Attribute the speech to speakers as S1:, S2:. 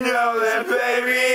S1: know that, baby.